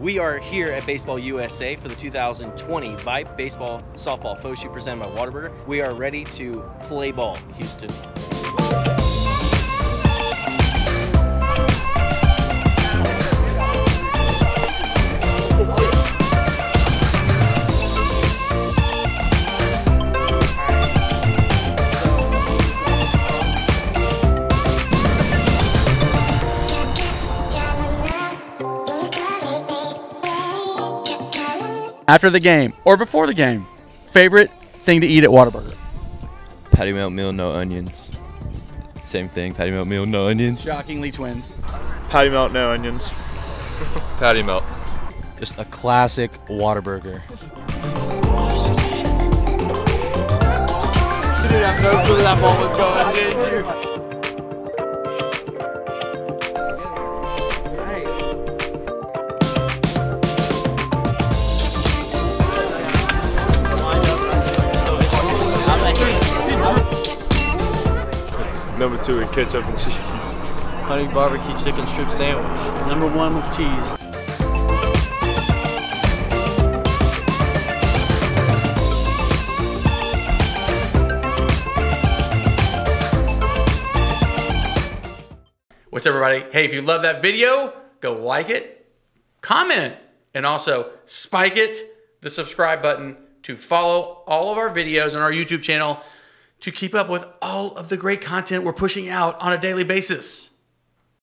We are here at Baseball USA for the 2020 VYPE Baseball Softball Photo Shoot presented by Whataburger. We are ready to play ball, Houston. After the game or before the game, favorite thing to eat at Whataburger? Patty melt meal, no onions. Same thing, patty melt meal, no onions. Shockingly twins. Patty melt, no onions. Patty melt. Just a classic Whataburger. You didn't have no where that ball was going, did you? Number two with ketchup and cheese. Honey barbecue chicken strip sandwich. Number one with cheese. What's up, everybody? Hey, if you love that video, go like it, comment, and also spike it, the subscribe button to follow all of our videos on our YouTube channel to keep up with all of the great content we're pushing out on a daily basis.